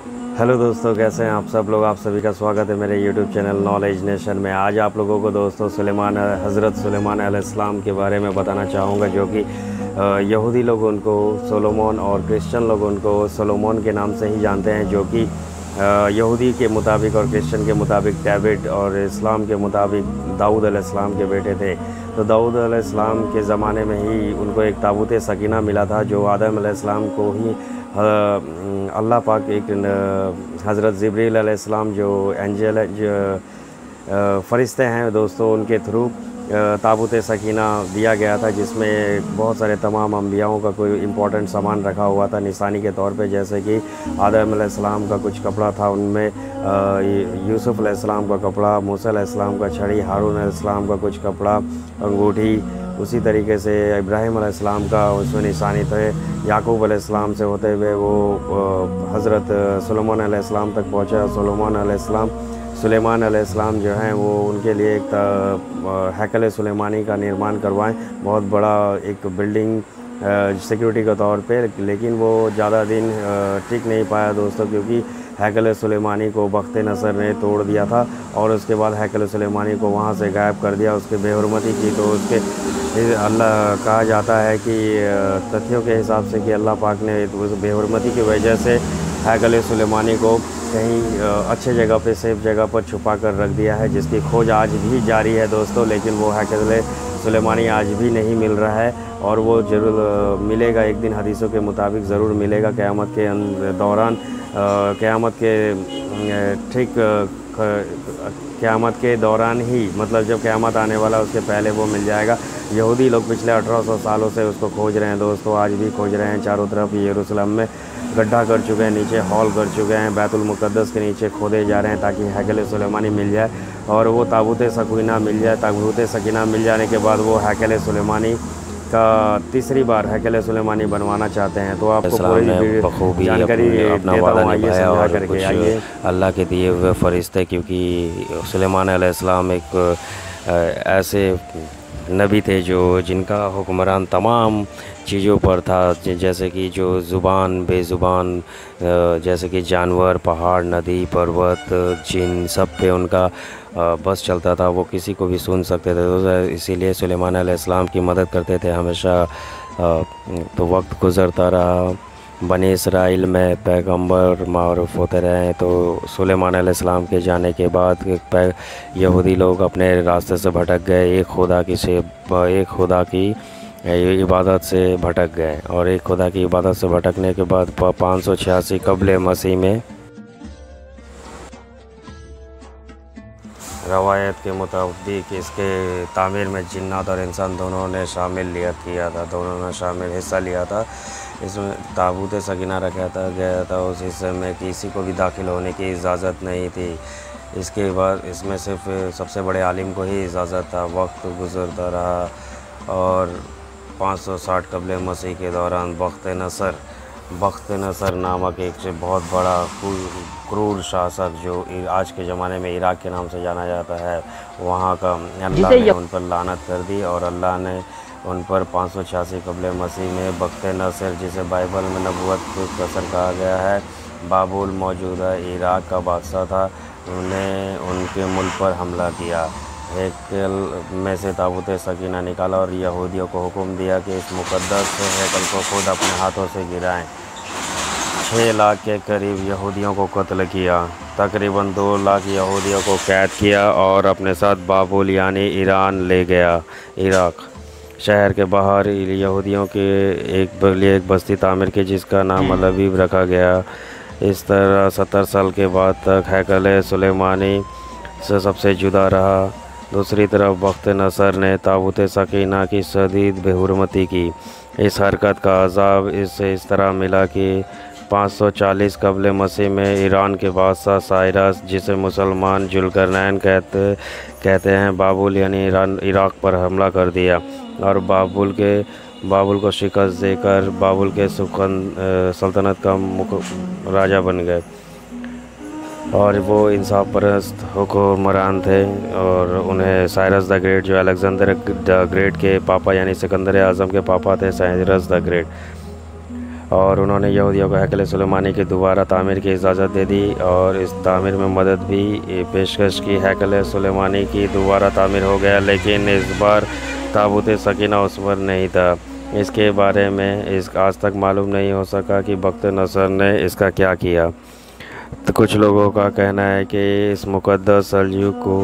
Hello दोस्तों, कैसे हैं आप सब लोग? आप सभी का स्वागत है मेरे यूट्यूब चैनल नॉलेज नेशन में। आज आप लोगों को दोस्तों सुलेमान, हज़रत सुलेमान अलैहिस्सलाम के बारे में बताना चाहूँगा, जो कि यहूदी लोग उनको, सोलोमोन और क्रिश्चियन लोग उनको सोलोमोन के नाम से ही जानते हैं, जो कि यहूदी के मुताबिक और क्रिश्चियन के मुताबिक टैबिट और इस्लाम के मुताबिक दाऊद अलैहिस्सलाम के बेटे थे। तो दाऊद अलैहिस्सलाम के ज़माने में ही उनको एक ताबूत सकीना मिला था, जो आदम अलैहिस्सलाम को ही अल्लाह पाक एक हज़रत ज़िब्रील अलैहिस्सलाम जो एंजल फ़रिश्ते हैं दोस्तों, उनके थ्रू ताबूत सकीना दिया गया था, जिसमें बहुत सारे तमाम अम्बियाओं का कोई इम्पोर्टेंट सामान रखा हुआ था। निशानी के तौर पे जैसे कि आदम का कुछ कपड़ा था, उनमें यूसुफ़ का कपड़ा, मूसा का छड़ी, हारून का कुछ कपड़ा, अंगूठी, उसी तरीके से इब्राहिम अलैहिस्सलाम का उसमें निशानी थे। याकूब अलैहिस्सलाम से होते हुए वो हज़रत सलमान अलैहिस्सलाम तक पहुँचा। सुलेमान अलैहिस्सलाम सुलेमान अलैहिस्सलाम जो हैं, वो उनके लिए एक हैकल सुलेमानी का निर्माण करवाएँ। बहुत बड़ा एक बिल्डिंग सिक्योरिटी के तौर पे लेकिन वो ज़्यादा दिन टिक नहीं पाया दोस्तों, क्योंकि हैकल सुलेमानी को बख्त नसर ने तोड़ दिया था और उसके बाद हैकल सुलेमानी को वहाँ से गायब कर दिया। उसके बेहरमती की तो उसके अल्लाह, कहा जाता है कि तथ्यों के हिसाब से कि अल्लाह पाक ने उस बेहरमती की वजह से हैकल सुलेमानी को कहीं अच्छे जगह पे, सेफ़ जगह पर छुपा कर रख दिया है, जिसकी खोज आज भी जारी है दोस्तों, लेकिन वो हैकल सुलेमानी आज भी नहीं मिल रहा है, और वो ज़रूर मिलेगा, एक दिन हदीसों के मुताबिक ज़रूर मिलेगा, क़यामत के दौरान क़यामत के ठीक क़यामत के दौरान ही मतलब जब क़यामत आने वाला उसके पहले वो मिल जाएगा। यहूदी लोग पिछले 1800 सालों से उसको खोज रहे हैं, दोस्तों, आज भी खोज रहे हैं चारों तरफ़ यरूशलेम में। गड्ढा कर चुके हैं नीचे हॉल कर चुके हैं बैतुलमुक़द्दस के नीचे खोदे जा रहे हैं ताकि हैकल सुलेमानी मिल जाए और वो ताबूत सकीना मिल जाए ताबूत सकीना मिल जाने के बाद वो हैकल सुलेमानी का तीसरी बार हैकल सुलेमानी बनवाना चाहते हैं। तो आपको बखूबी जानकारी अपना वादा निभाया और कुछ अल्लाह के दिए हुए फ़रिश्ते क्योंकि सुलेमान एक ऐसे नबी थे जो, जिनका हुक्मरान तमाम चीज़ों पर था जैसे कि जो ज़ुबान, बेज़ुबान जैसे कि जानवर, पहाड़, नदी, पर्वत, जिन सब पे उनका बस चलता था, वो किसी को भी सुन सकते थे। तो इसीलिए सुलेमान की मदद करते थे हमेशा तो वक्त गुज़रता रहा। बनी इसराइल में पैगंबर मरूफ होते रहे तो सुलेमान सलाम के जाने के बाद यहूदी लोग अपने रास्ते से भटक गए। एक खुदा की से एक खुदा की इबादत से भटक गए। और एक खुदा की इबादत से भटकने के बाद पाँच सौ छियासी कबल मसीह में रवायत के मुताबिक इसके तामीर में जिन्नात और इंसान दोनों ने शामिल लिया किया था, दोनों ने शामिल हिस्सा लिया था। इसमें ताबूत सकीना रखा था गया था, उस हिस्से में किसी को भी दाखिल होने की इजाज़त नहीं थी। इसके बाद इसमें सिर्फ़ सबसे बड़े आलिम को ही इजाज़त था। वक्त गुज़रता रहा और 560 कबल मसीह के दौरान वक्त नसर बख्त नसर नामक एक से बहुत बड़ा क्रूर शासक जो आज के ज़माने में इराक़ के नाम से जाना जाता है वहाँ का अल्लाह ने उन पर लानत कर दी और अल्लाह ने उन पर पाँच सौ छियासी कबल मसीह में बख्त नसर जिसे बाइबल में नबूत कसर कहा गया है बाबुल मौजूदा इराक़ का बादशाह था उन्हें उनके मुल्क पर हमला किया। हैकल में से ताबूत सकीना निकाला और यहूदियों को हुक्म दिया कि इस मुक़दस हैकल को खुद अपने हाथों से गिराएँ। छः लाख के करीब यहूदियों को कत्ल किया। तकरीबन दो लाख यहूदियों को कैद किया और अपने साथ बाबुल यानी ईरान ले गया इराक़। शहर के बाहर यहूदियों के एक लिए एक बस्ती तामीर की जिसका नाम अलबीब रखा गया। इस तरह सत्तर साल के बाद तक हैकल सुलेमानी से सबसे जुदा रहा। दूसरी तरफ़ वक्त नसर ने ताबूत सकीना की शदीद बेहरमती की। इस हरकत का अजाब इससे इस तरह मिला कि 540 कबल मसीह में ईरान के बादशाह साइरस, जिसे मुसलमान जुलकरनैन कहते कहते हैं, बाबुल यानी ईरान, इराक़ पर हमला कर दिया और बाबुल के, बाबुल को शिकस्त देकर बाबुल के सुखन सल्तनत का राजा बन गए। और वो इंसाफ परस्त हुक्मरान थे और उन्हें साइरस द ग्रेट जो अलेक्जेंडर द ग्रेट के पापा यानी सिकंदर आज़म के पापा थे, साइरस द ग्रेट। और उन्होंने यहूदियों को हैकल सुलेमानी की दोबारा तामीर की इजाज़त दे दी और इस तामीर में मदद भी पेशकश की हैकल सुलेमानी की दोबारा तामीर हो गया, लेकिन इस बार ताबूत सकीना उस पर नहीं था। इसके बारे में इस, आज तक मालूम नहीं हो सका कि बख्त नसर ने इसका क्या किया। तो कुछ लोगों का कहना है कि इस मुक़दस सलजू को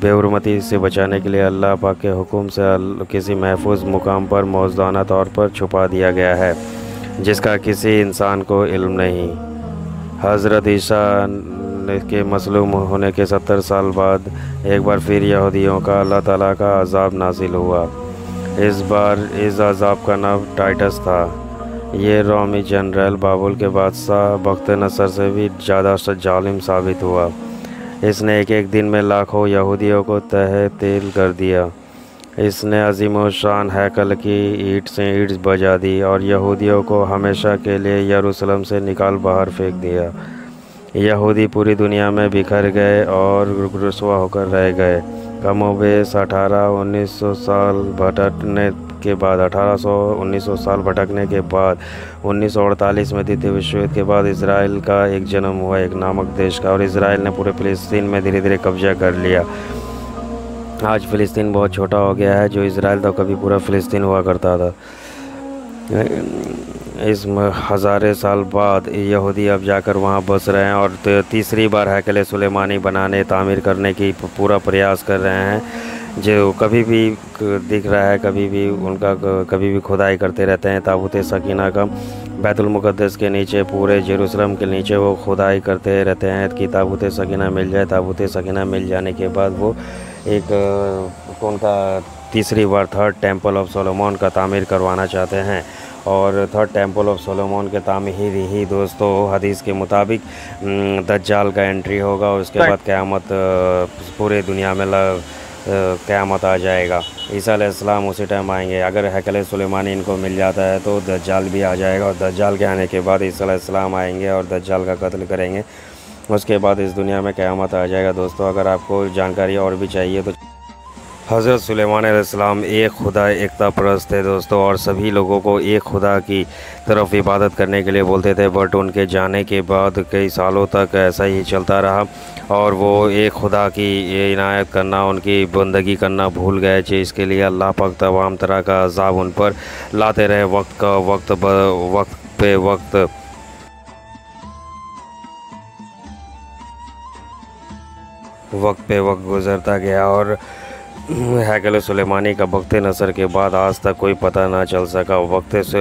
बेहरमती से बचाने के लिए अल्लाह पाक के हुक्म से किसी महफूज मुकाम पर मौजदाना तौर पर छुपा दिया गया है, जिसका किसी इंसान को इल्म नहीं। हज़रत ईसा के मसलूम होने के सत्तर साल बाद एक बार फिर यहूदियों का अल्लाह ताला का अजाब नाजिल हुआ। इस बार इस अजाब का नाम टाइटस था। ये रोमी जनरल बाबुल के बादशाह बख्त नसर से भी ज़्यादा जालिम साबित हुआ। इसने एक एक दिन में लाखों यहूदियों को तह तेल कर दिया। इसने अजीम शान हैकल की ईट से ईट बजा दी और यहूदियों को हमेशा के लिए यरूशलेम से निकाल बाहर फेंक दिया। यहूदी पूरी दुनिया में बिखर गए और रसुआ होकर रह गए। कमोबेश अठारह उन्नीस सौ साल भटकने के बाद 1800 1900 साल भटकने के बाद 1948 में द्वितीय विश्व युद्ध के बाद इसराइल का एक जन्म हुआ एक नामक देश का और इसराइल ने पूरे फ़िलिस्तीन में धीरे धीरे कब्जा कर लिया। आज फ़िलिस्तीन बहुत छोटा हो गया है, जो इसराइल तो कभी पूरा फ़िलिस्तीन हुआ करता था। इस हज़ारे साल बाद यहूदी अब जाकर वहाँ बस रहे हैं और तीसरी बार हैकल सुलेमानी बनाने, तामीर करने की पूरा प्रयास कर रहे हैं। जो कभी भी दिख रहा है कभी भी उनका कभी भी खुदाई करते रहते हैं ताबूत सकीना का बैतुलमुक़दस के नीचे पूरे जेरूसलम के नीचे वो खुदाई करते रहते हैं कि ताबूत सकीना मिल जाए। ताबूत सकीना मिल जाने के बाद वो एक उनका तीसरी बार थर्ड टेंपल ऑफ़ सोलोमोन का तामीर करवाना चाहते हैं। और थर्ड टेंपल ऑफ़ सोलोमोन के तामीर ही दोस्तों हदीस के मुताबिक दज्जाल का एंट्री होगा उसके बाद क़्यामत पूरे दुनिया में क़्यामत आ जाएगा। ईसा आसमाम उसी टाइम आएँगे। अगर हैकल सुलेमानी इनको मिल जाता है तो दज्जाल भी आ जाएगा और दज्जाल के आने के बाद ईसा इस्लाम आएँगे और दज्जाल का कत्ल करेंगे। उसके बाद इस दुनिया में क़्यामत आ जाएगा। दोस्तों, अगर आपको जानकारी और भी चाहिए तो हज़रत सुलेमान एक खुदा एकता परस्त थे दोस्तों और सभी लोगों को एक खुदा की तरफ़ इबादत करने के लिए बोलते थे बट उनके जाने के बाद कई सालों तक ऐसा ही चलता रहा और वो एक खुदा की इनायत करना उनकी बंदगी करना भूल गए थे इसके लिए अल्लाह पाक तमाम तरह का अजाब उन पर लाते रहे वक्त का वक्त ब, वक्त पे वक्त। वक्त पे वक्त गुज़रता गया और हैकल सुलेमानी का वक्त नसर के बाद आज तक कोई पता ना चल सका। वक्त से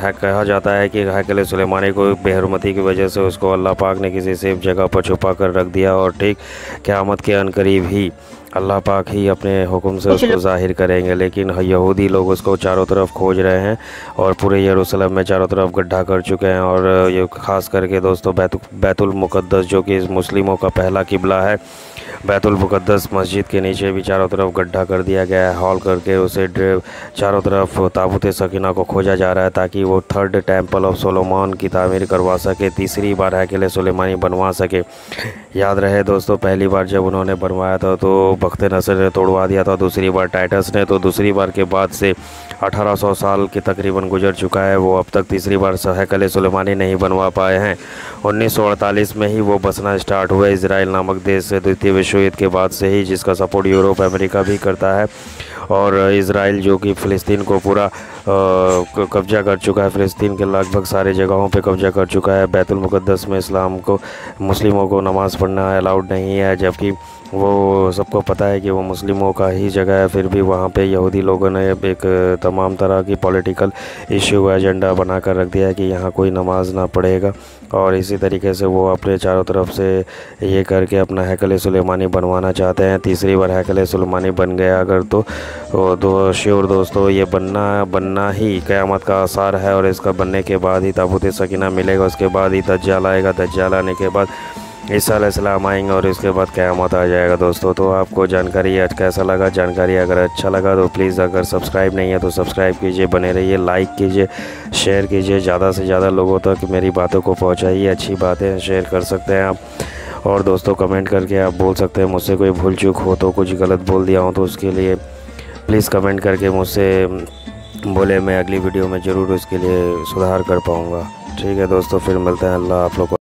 है कहा जाता है कि हैकल सुलेमानी को बेहरमती की वजह से उसको अल्लाह पाक ने किसी सेफ़ जगह पर छुपा कर रख दिया और ठीक क़्यामत के अनकरीब ही अल्लाह पाक ही अपने हुक्म से उसको ज़ाहिर करेंगे। लेकिन यहूदी लोग उसको चारों तरफ़ खोज रहे हैं और पूरे यरूशलेम में चारों तरफ़ गड्ढा कर चुके हैं और ये ख़ास करके दोस्तों बैतु बैतुल मुक़द्दस जो कि मुस्लिमों का पहला किबला है बैतुलमुक़द्दस मस्जिद के नीचे भी चारों तरफ़ गड्ढा कर दिया गया है। हॉल करके उसे चारों तरफ़ ताबूत सकीना को खोजा जा रहा है ताकि वो थर्ड टेंपल ऑफ़ सोलोमान की तामीर करवा सके, तीसरी बार हैकिल सुलेमानी बनवा सके। याद रहे दोस्तों, पहली बार जब उन्होंने बनवाया था तो बख्त नसर ने तोड़वा दिया था, दूसरी बार टाइटस ने तो दूसरी बार के बाद से 1800 साल के तकरीबन गुजर चुका है। वो अब तक तीसरी बार हैकल सुलेमानी नहीं बनवा पाए हैं। 1948 में ही वो बसना स्टार्ट हुए इसराइल नामक देश से द्वितीय विश्व युद्ध के बाद से ही, जिसका सपोर्ट यूरोप, अमेरिका भी करता है। और इसराइल जो कि फ़लस्तीन को पूरा कब्जा कर चुका है। फ़लस्तीन के लगभग सारे जगहों पे कब्जा कर चुका है। बैतुलमुक़द्दस में इस्लाम को, मुस्लिमों को नमाज़ पढ़ना अलाउड नहीं है, जबकि वो सबको पता है कि वो मुस्लिमों का ही जगह है, फिर भी वहाँ पे यहूदी लोगों ने एक तमाम तरह की पॉलिटिकल इशू एजेंडा बना कर रख दिया है कि यहाँ कोई नमाज़ ना पढ़ेगा। और इसी तरीके से वो अपने चारों तरफ़ से ये करके अपना हैकल सुलेमानी बनवाना चाहते हैं। तीसरी बार हैकल सुलेमानी बन गया अगर तो। दो, श्योर दोस्तों, ये बनना बनना ही क़्यामत का आसार है और इसका बनने के बाद ही ताबूत सकीना मिलेगा। उसके बाद ही दज्जाल आएगा। दज्जाल आने के बाद ईसीम आएँगे और इसके बाद क़्यामत आ जाएगा दोस्तों। तो आपको जानकारी आज कैसा लगा? जानकारी अगर अच्छा लगा तो प्लीज़ अगर सब्सक्राइब नहीं है तो सब्सक्राइब कीजिए, बने रहिए, लाइक कीजिए, शेयर कीजिए, ज़्यादा से ज़्यादा लोगों तक मेरी बातों को पहुँचाइए, अच्छी बातें शेयर कर सकते हैं आप। और दोस्तों कमेंट करके आप बोल सकते हैं, मुझसे कोई भूल चूक हो तो कुछ गलत बोल दिया हो तो उसके लिए प्लीज़ कमेंट करके मुझसे बोले, मैं अगली वीडियो में ज़रूर उसके लिए सुधार कर पाऊँगा। ठीक है दोस्तों, फिर मिलते हैं, अल्लाह आप लोग